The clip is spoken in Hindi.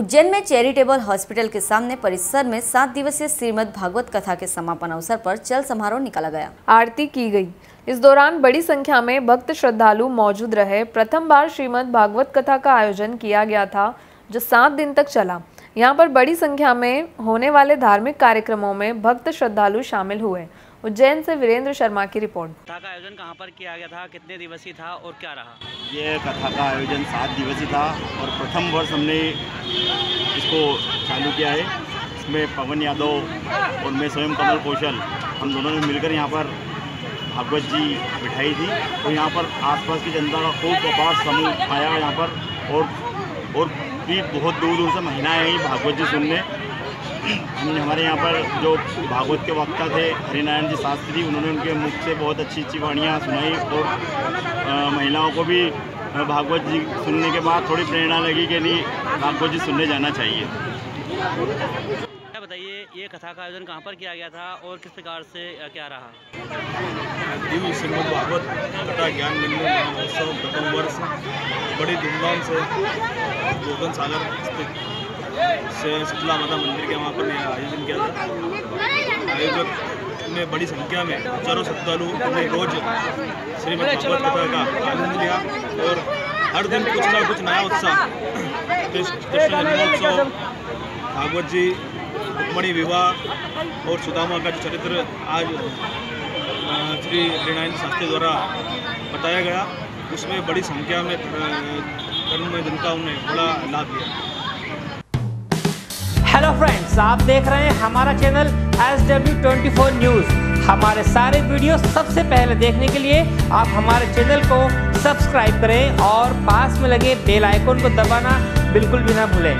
उज्जैन में चैरिटेबल हॉस्पिटल के सामने परिसर में सात दिवसीय श्रीमद भागवत कथा के समापन अवसर पर चल समारोह निकाला गया। आरती की गई। इस दौरान बड़ी संख्या में भक्त श्रद्धालु मौजूद रहे। प्रथम बार श्रीमद भागवत कथा का आयोजन किया गया था, जो सात दिन तक चला। यहाँ पर बड़ी संख्या में होने वाले धार्मिक कार्यक्रमों में भक्त श्रद्धालु शामिल हुए। उज्जैन से वीरेंद्र शर्मा की रिपोर्ट। कथा का आयोजन कहाँ पर किया गया था? कितने दिवसीय था और क्या रहा? ये कथा का आयोजन सात दिवसीय था और प्रथम वर्ष हमने इसको चालू किया है। इसमें पवन यादव और मैं स्वयं कमल कौशल हम दोनों ने मिलकर यहाँ पर भागवत जी बिठाई थी। और यहाँ पर आसपास की जनता का खूब अपार समूह आया यहाँ पर और और भी बहुत दूर दूर से महिलाएँ आई भागवत जी सुनने। हमने हमारे यहाँ पर जो भागवत के वक्ता थे हरिनारायण जी शास्त्री उन्होंने उनके मुख से बहुत अच्छी अच्छी वाणियाँ सुनाई और महिलाओं को भी भागवत जी सुनने के बाद थोड़ी प्रेरणा लगी कि नहीं भागवत जी सुनने जाना चाहिए। क्या बताइए ये कथा का आयोजन कहाँ पर किया गया था और किस प्रकार से क्या रहा? श्रीमद भागवत कथा ज्ञान मिलने महोत्सव प्रथम वर्ष। बड़ी धूमधाम से गोगन सागर स्थित से शीतला माता मंदिर के वहाँ पर आयोजन किया था आयोजक ने बड़ी संख्या में हज़ारों श्रद्धालु ने रोज श्रीमद भागवत कथा का आनंद लिया और हर दिन कुछ ना कुछ नया उत्साह कृष्ण जन्मोत्सव भागवत जी रुक्मणी विवाह और सुदामा का जो चरित्र आज श्री हरिनारायण शास्त्री द्वारा बताया गया। उसमें बड़ी संख्या में कर्म में जनताओं ने बड़ा लाभ लिया। हेलो फ्रेंड्स आप देख रहे हैं हमारा channel S W twenty four news हमारे सारे वीडियो सबसे पहले देखने के लिए आप हमारे चैनल को सब्सक्राइब करें और पास में लगे बेल आइकन को दबाना बिल्कुल भी ना भूलें।